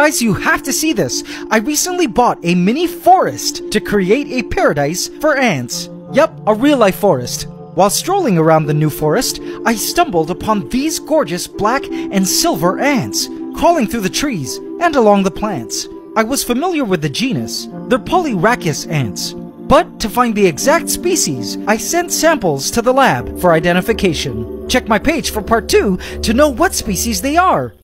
Guys, you have to see this. I recently bought a mini forest to create a paradise for ants. Yep, a real life forest. While strolling around the new forest, I stumbled upon these gorgeous black and silver ants, crawling through the trees and along the plants. I was familiar with the genus. They're Polyrhachis ants. But to find the exact species, I sent samples to the lab for identification. Check my page for part 2 to know what species they are.